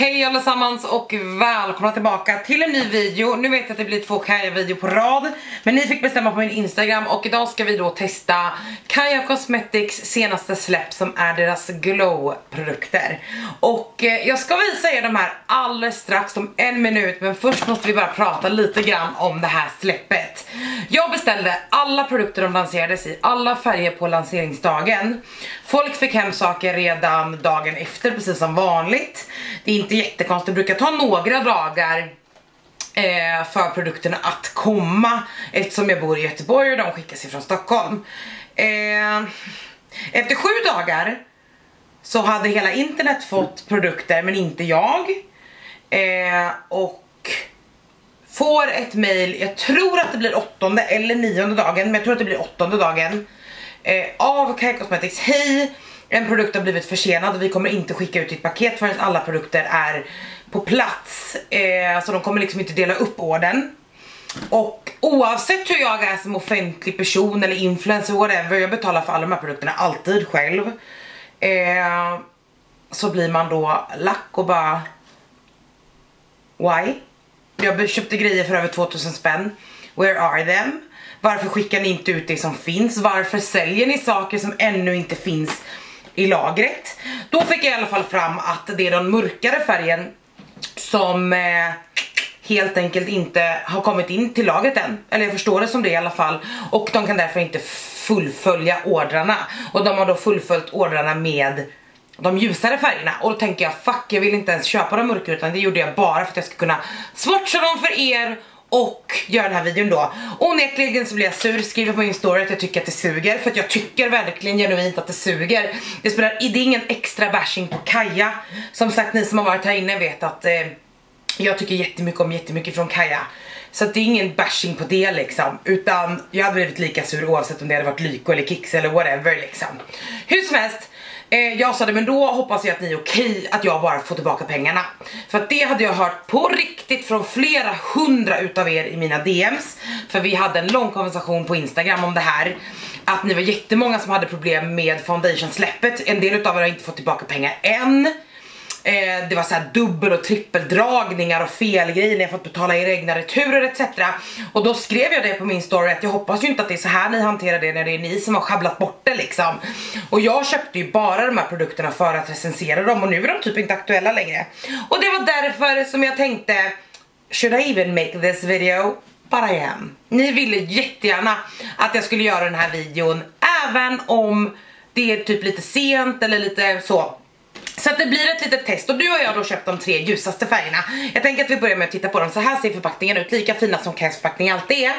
Hej allesammans och välkomna tillbaka till en ny video. Nu vet jag att det blir två Kaja-video på rad, men ni fick bestämma på min Instagram och idag ska vi då testa Kaja Cosmetics senaste släpp som är deras glow-produkter. Och eh, jag ska visa er de här alldeles strax om en minut, men först måste vi bara prata lite grann om det här släppet. Jag beställde alla produkter de lanserades i, alla färger på lanseringsdagen. Folk fick hem saker redan dagen efter, precis som vanligt. Det är inte jättekonstigt, det brukar ta några dagar eh, för produkterna att komma eftersom jag bor i Göteborg och de skickas ifrån Stockholm. Eh, efter sju dagar så hade hela internet fått produkter men inte jag. Eh, och får ett mail, jag tror att det blir åttonde eller nionde dagen, men jag tror att det blir åttonde dagen. Eh, av Kai Cosmetics, hej! En produkt har blivit försenad och vi kommer inte skicka ut ditt paket förrän alla produkter är på plats. Eh, så de kommer liksom inte dela upp orden. Och oavsett hur jag är som offentlig person eller influencer whatever, jag betalar för alla de här produkterna alltid själv. Eh, så blir man då lack och bara Why? Jag köpte grejer för över 2000 spänn. Where are them? Varför skickar ni inte ut det som finns? Varför säljer ni saker som ännu inte finns i lagret? Då fick jag i alla fall fram att det är den mörkare färgen som eh, helt enkelt inte har kommit in till lagret än. Eller jag förstår det som det i alla fall. Och de kan därför inte fullfölja ordrarna. Och de har då fullföljt ordrarna med de ljusare färgerna och då tänker jag fuck jag vill inte ens köpa de mörka utan det gjorde jag bara för att jag ska kunna swatcha dem för er och göra den här videon då. Onekligen så blir jag sur, skriver på min story att jag tycker att det suger för att jag tycker verkligen genuint att det suger. Det spelar, det är ingen extra bashing på Kaja. Som sagt ni som har varit här inne vet att eh, jag tycker jättemycket om jättemycket från Kaja. Så det är ingen bashing på det liksom. Utan jag hade blivit lika sur oavsett om det hade varit Lyko eller Kicks eller whatever liksom. Hur som helst. Eh, jag sa det men då hoppas jag att ni är okej okay, att jag bara får tillbaka pengarna. För att det hade jag hört på riktigt från flera hundra utav er i mina DMs. För vi hade en lång konversation på Instagram om det här. Att ni var jättemånga som hade problem med foundation släppet. En del utav er har inte fått tillbaka pengar än. Eh, det var så dubbel och trippeldragningar och felgrejer, när jag fått betala era egna returer etc. Och då skrev jag det på min story att jag hoppas ju inte att det är så här ni hanterar det när det är ni som har schabblat bort det liksom. Och jag köpte ju bara de här produkterna för att recensera dem och nu är de typ inte aktuella längre. Och det var därför som jag tänkte, should I even make this video? But I am. Ni ville jättegärna att jag skulle göra den här videon även om det är typ lite sent eller lite så så att det blir ett litet test och du och jag då köpt de tre ljusaste färgerna. Jag tänker att vi börjar med att titta på dem. Så här ser förpackningen ut, lika fina som Kens förpackning alltid är.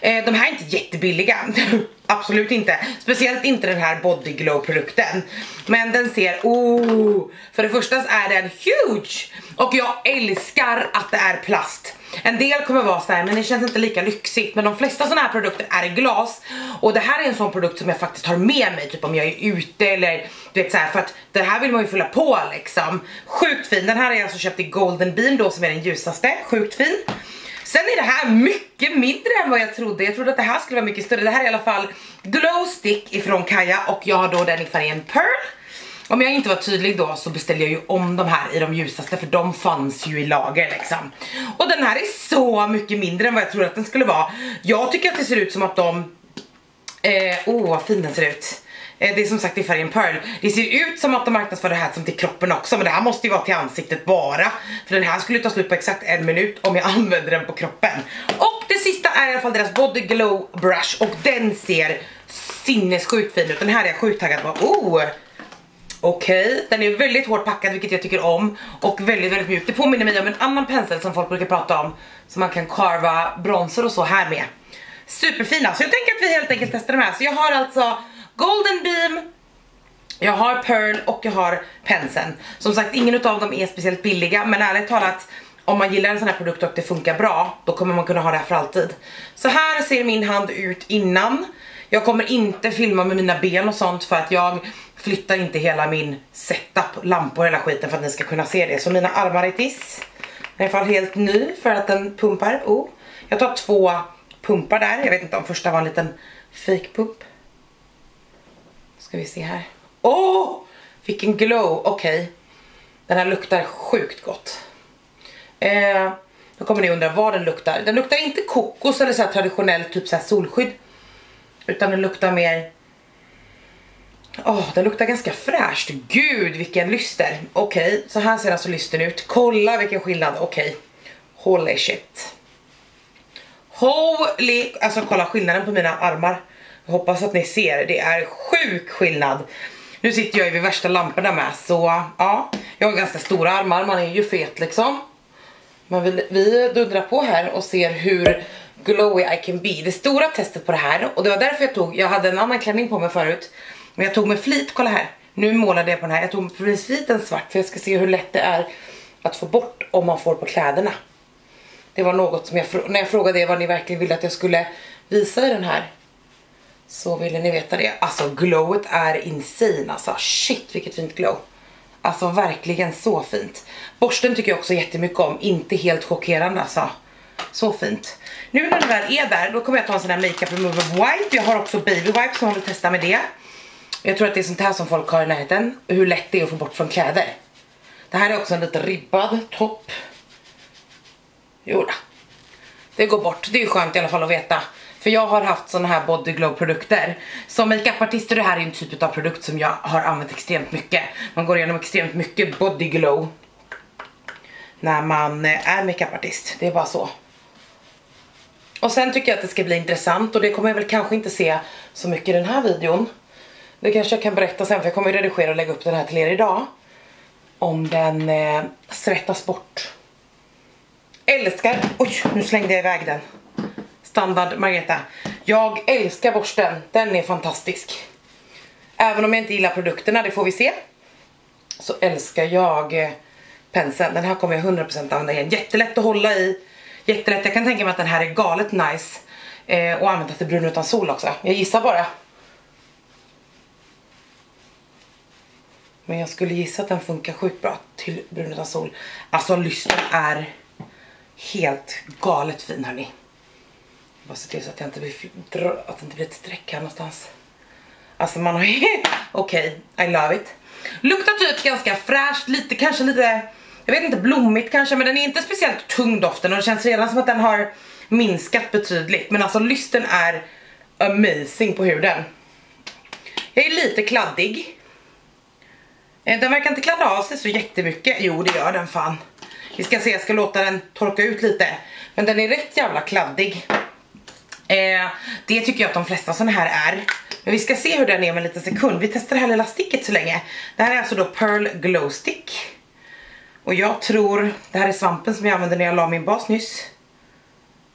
Eh, de här är inte jättebilliga, absolut inte. Speciellt inte den här body glow produkten. Men den ser, oh, för det första är den huge. Och jag älskar att det är plast. En del kommer vara så här, men det känns inte lika lyxigt. Men de flesta sådana här produkter är i glas. Och det här är en sån produkt som jag faktiskt har med mig, typ om jag är ute eller du vet så här, för att det här vill man ju fylla på liksom. Sjukt fin, den här har jag alltså köpt i Golden Bean då som är den ljusaste, sjukt fin. Sen är det här mycket mindre än vad jag trodde. Jag trodde att det här skulle vara mycket större. Det här är i alla fall Glow Stick ifrån Kaja och jag har då den i färgen Pearl. Om jag inte var tydlig då så beställde jag ju om de här i de ljusaste för de fanns ju i lager liksom. Och den här är så mycket mindre än vad jag trodde att den skulle vara. Jag tycker att det ser ut som att de... Eh, oh vad fin den ser ut. Eh, det är som sagt i färgen Pearl. Det ser ut som att de marknadsför det här som till kroppen också men det här måste ju vara till ansiktet bara. För den här skulle ta slut på exakt en minut om jag använder den på kroppen. Och det sista är i alla fall deras Body Glow Brush och den ser sinnessjukt fin ut. Den här är jag sjukt taggad på. Oh! Okej, okay. den är väldigt hårt packad vilket jag tycker om och väldigt väldigt mjuk. Det påminner mig om en annan pensel som folk brukar prata om som man kan karva bronser och så här med. Superfina, så jag tänker att vi helt enkelt testar de här. Så jag har alltså Golden Beam, jag har Pearl och jag har penseln. Som sagt, ingen av dem är speciellt billiga men ärligt talat om man gillar en sån här produkt och det funkar bra, då kommer man kunna ha det här för alltid. Så här ser min hand ut innan. Jag kommer inte filma med mina ben och sånt för att jag flyttar inte hela min setup, lampor och hela skiten för att ni ska kunna se det. Så mina armar är tiss. Den är i alla fall helt ny för att den pumpar. Oh. Jag tar två pumpar där. Jag vet inte om första var en liten fake pump. Ska vi se här. Åh! Oh, vilken glow, okej. Okay. Den här luktar sjukt gott. Eh, då kommer ni undra vad den luktar. Den luktar inte kokos eller så här traditionellt typ så här solskydd. Utan den luktar mer... Åh, oh, den luktar ganska fräscht. Gud vilken lyster. Okej, okay, så här ser alltså lysten ut. Kolla vilken skillnad. Okej. Okay. Holy shit. Holy... Alltså kolla skillnaden på mina armar. Jag hoppas att ni ser. Det är sjuk skillnad. Nu sitter jag ju vid värsta lamporna med så ja, jag har ganska stora armar, man är ju fet liksom. Men vi, vi dundrar på här och ser hur glowy I can be. Det stora testet på det här, och det var därför jag tog, jag hade en annan klänning på mig förut. Men jag tog med flit, kolla här. Nu målade jag på den här, jag tog med flit en svart för jag ska se hur lätt det är att få bort om man får på kläderna. Det var något som jag, när jag frågade er vad ni verkligen ville att jag skulle visa i den här. Så ville ni veta det. Alltså glowet är insane alltså. Shit vilket fint glow. Alltså verkligen så fint. Borsten tycker jag också jättemycket om. Inte helt chockerande alltså. Så fint. Nu när den väl är där, då kommer jag ta en sån här makeup remover wipe. Jag har också baby wipe som jag vill testa med det. Jag tror att det är sånt här som folk har i närheten. Hur lätt det är att få bort från kläder. Det här är också en lite ribbad topp. Jo Det går bort. Det är ju skönt i alla fall att veta. För jag har haft såna här body glow produkter. Som makeupartist är det här en typ av produkt som jag har använt extremt mycket. Man går igenom extremt mycket body glow. När man eh, är makeupartist. Det är bara så. Och sen tycker jag att det ska bli intressant och det kommer jag väl kanske inte se så mycket i den här videon. Det kanske jag kan berätta sen för jag kommer redigera och lägga upp den här till er idag. Om den eh, svettas bort. Älskar, oj nu slängde jag iväg den standard Margareta. Jag älskar borsten, den är fantastisk. Även om jag inte gillar produkterna, det får vi se. Så älskar jag eh, penseln, den här kommer jag 100% använda igen. Jättelätt att hålla i, jättelätt, jag kan tänka mig att den här är galet nice. Eh, och använda till brun utan sol också, jag gissar bara. Men jag skulle gissa att den funkar sjukt bra till brun utan sol. Alltså lysten är helt galet fin hörni. Bara se till så att, jag inte blir, att det inte blir ett streck här någonstans. Alltså man har okej, okay, I love it. Luktar typ ganska fräscht, lite kanske lite, jag vet inte blommigt kanske men den är inte speciellt tung doften och det känns redan som att den har minskat betydligt. Men alltså lysten är amazing på huden. Jag är lite kladdig. Eh, den verkar inte kladda av sig så jättemycket. Jo det gör den fan. Vi ska se, jag ska låta den torka ut lite. Men den är rätt jävla kladdig. Eh, det tycker jag att de flesta såna här är. Men vi ska se hur den är med en liten sekund. Vi testar det här lilla sticket så länge. Det här är alltså då Pearl Glow Stick. Och jag tror, det här är svampen som jag använde när jag la min bas nyss.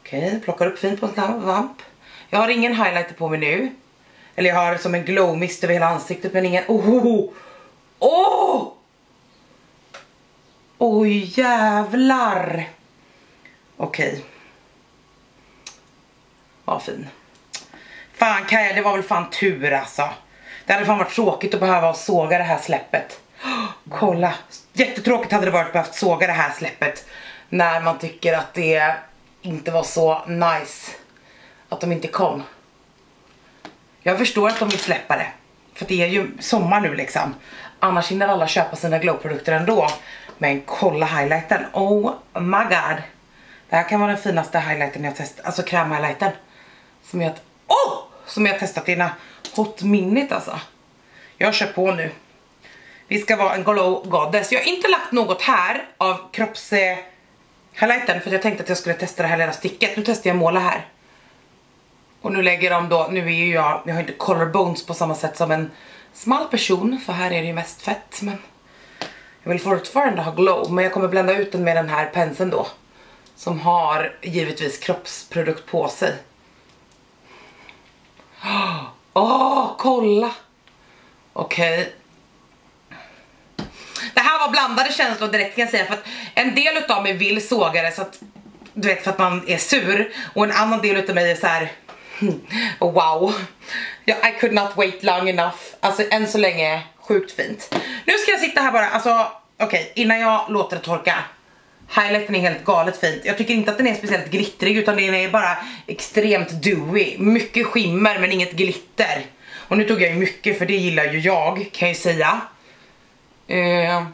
Okej, okay, plockar upp fint på en svamp. Jag har ingen highlighter på mig nu. Eller jag har som en glow mist över hela ansiktet men ingen, ÅH! Oh! Oj oh jävlar! Okej. Okay Vad fin. Fan Kaja, det var väl fan tur alltså. Det hade fan varit tråkigt att behöva såga det här släppet. Oh, kolla, jättetråkigt hade det varit att behövt såga det här släppet. När man tycker att det inte var så nice. Att de inte kom. Jag förstår att de vill släppa det. För det är ju sommar nu liksom. Annars hinner alla köpa sina glowprodukter ändå. Men kolla highlighten. Oh my god. Det här kan vara den finaste highlighten jag testat. Alltså krämhighlighten. Som jag, oh! som jag testat innan. Hot minute alltså. Jag kör på nu. Vi ska vara en glow goddess. Jag har inte lagt något här av kropps eh, highlighten för jag tänkte att jag skulle testa det här lilla sticket. Nu testar jag måla här. Och nu lägger de då, nu är ju jag, jag har inte collarbones på samma sätt som en smal person för här är det ju mest fett men jag vill fortfarande ha glow men jag kommer blända ut den med den här penseln då som har givetvis kroppsprodukt på sig. Åh, oh, kolla! Okej. Okay. Det här var blandade känslor direkt kan jag säga för att en del utav mig vill såga det så att du vet för att man är sur och en annan del utav mig är så här hmm, wow. I could not wait long enough. Alltså än så länge sjukt fint. Nu ska jag sitta här bara, alltså okej, okay, innan jag låter det torka Highlighten är helt galet fint. Jag tycker inte att den är speciellt glittrig utan den är bara extremt dewy. Mycket skimmer men inget glitter. Och nu tog jag ju mycket för det gillar ju jag kan jag ju säga. Uh,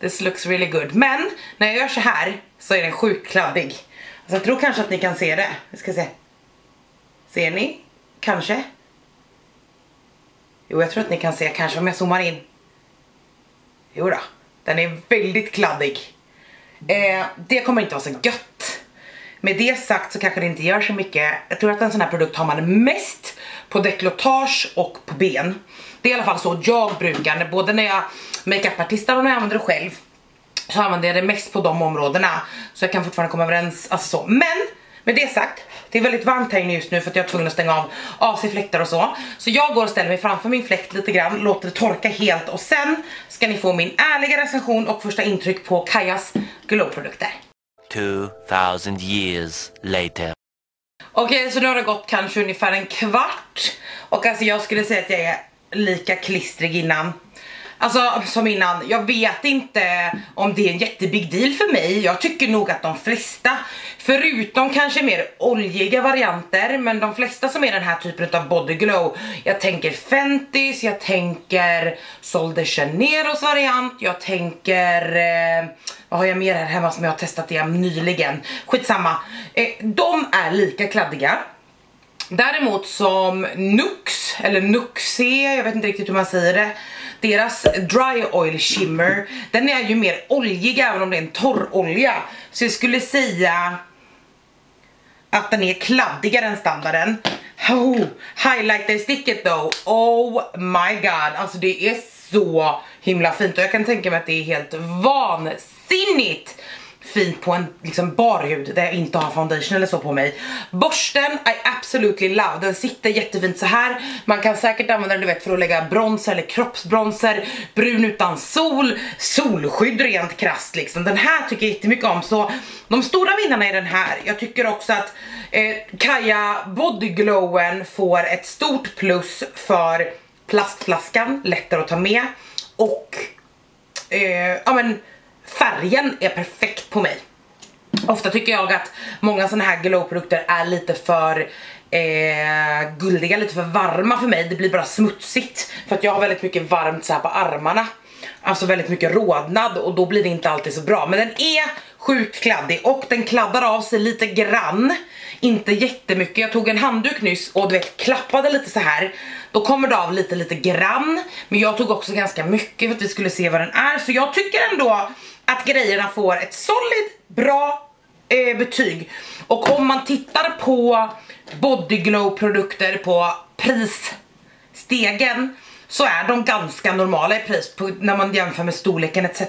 This looks really good. Men när jag gör så här så är den sjukt kladdig. Alltså jag tror kanske att ni kan se det. Vi ska se. Ser ni? Kanske? Jo, jag tror att ni kan se kanske om jag zoomar in. Jo då, den är väldigt kladdig. Eh, det kommer inte vara så gött. Med det sagt så kanske det inte gör så mycket. Jag tror att en sån här produkt har man mest på deklotage och på ben. Det är i alla fall så jag brukar, både när jag makeupartistar och när jag använder det själv så använder jag det mest på de områdena så jag kan fortfarande komma överens, alltså så. Men med det sagt, det är väldigt varmt här inne just nu för att jag är tvungen att stänga av AC-fläktar och så. Så jag går och ställer mig framför min fläkt lite grann, låter det torka helt och sen ska ni få min ärliga recension och första intryck på Kajas glowprodukter. 2000 years later. Okej, okay, så nu har det gått kanske ungefär en kvart och alltså jag skulle säga att jag är lika klistrig innan. Alltså som innan, jag vet inte om det är en jättebig deal för mig. Jag tycker nog att de flesta, förutom kanske mer oljiga varianter, men de flesta som är den här typen av body glow. Jag tänker Fentis, jag tänker Sol de Janeiros variant, jag tänker, eh, vad har jag mer här hemma som jag har testat igen nyligen? Skitsamma. Eh, de är lika kladdiga. Däremot som Nux, eller Nuxe, jag vet inte riktigt hur man säger det deras dry oil shimmer, den är ju mer oljig även om det är en torr olja. Så jag skulle säga att den är kladdigare än standarden. Oh, highlighter sticket though, oh my god, alltså det är så himla fint och jag kan tänka mig att det är helt vansinnigt fint på en liksom bar hud där jag inte har foundation eller så på mig. Borsten I absolutely love, den sitter jättefint så här. Man kan säkert använda den du vet för att lägga bronser eller kroppsbronser, brun utan sol, solskydd rent krasst liksom. Den här tycker jag jättemycket om så de stora vinnarna är den här. Jag tycker också att eh, Kaja Body Glowen får ett stort plus för plastflaskan, lättare att ta med och eh, ja men färgen är perfekt på mig. Ofta tycker jag att många sådana här glowprodukter är lite för eh, guldiga, lite för varma för mig. Det blir bara smutsigt för att jag har väldigt mycket varmt så här på armarna. Alltså väldigt mycket rodnad och då blir det inte alltid så bra. Men den är sjukt kladdig och den kladdar av sig lite grann. Inte jättemycket. Jag tog en handduk nyss och du vet klappade lite så här. Då kommer det av lite lite grann. Men jag tog också ganska mycket för att vi skulle se vad den är. Så jag tycker ändå att grejerna får ett solid, bra eh, betyg. Och om man tittar på body glow produkter på prisstegen så är de ganska normala i pris på, när man jämför med storleken etc.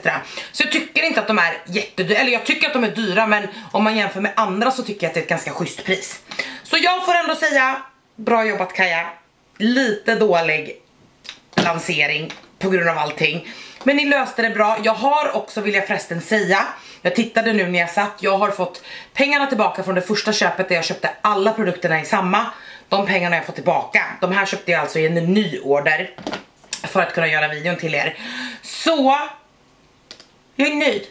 Så jag tycker inte att de är jättedyra, eller jag tycker att de är dyra men om man jämför med andra så tycker jag att det är ett ganska schysst pris. Så jag får ändå säga, bra jobbat Kaja. Lite dålig lansering på grund av allting. Men ni löste det bra. Jag har också, vill jag förresten säga, jag tittade nu när jag satt, jag har fått pengarna tillbaka från det första köpet där jag köpte alla produkterna i samma. De pengarna har jag fått tillbaka. De här köpte jag alltså i en ny order för att kunna göra videon till er. Så, jag är nöjd.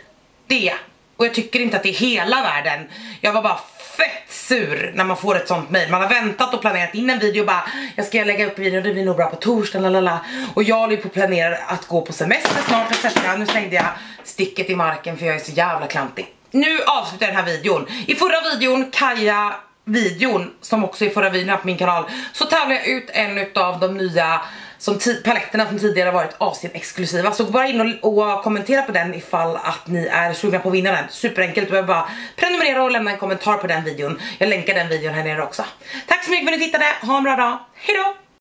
Det är jag. Och jag tycker inte att det är hela världen. Jag var bara fett sur när man får ett sånt mail. Man har väntat och planerat in en video och bara jag ska lägga upp videon, det blir nog bra på torsdag lalala. Och jag håller på att planera att gå på semester snart etc. Nu slängde jag sticket i marken för jag är så jävla klantig. Nu avslutar jag den här videon. I förra videon, Kaja videon som också är förra videon på min kanal så tävlar jag ut en av de nya som paletterna som tidigare varit Asien exklusiva så gå bara in och, och, kommentera på den ifall att ni är sugna på att vinna den. Superenkelt, du behöver bara prenumerera och lämna en kommentar på den videon. Jag länkar den videon här nere också. Tack så mycket för att ni tittade, ha en bra dag, hejdå!